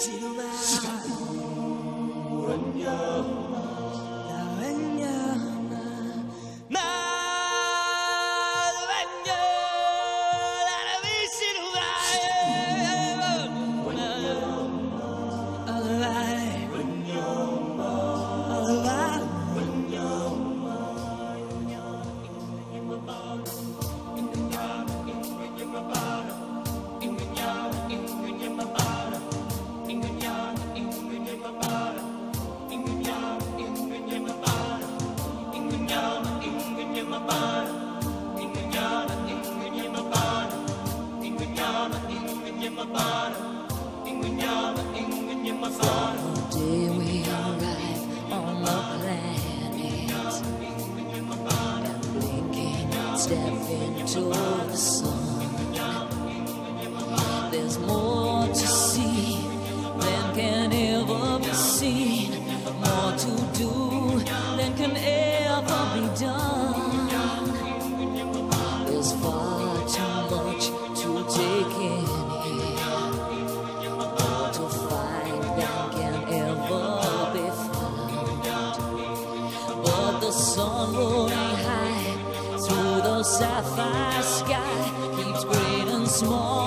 Sino man. to the sun. There's more to see than can ever be seen, more to do than can ever be done. There's far sapphire sky keeps great and small.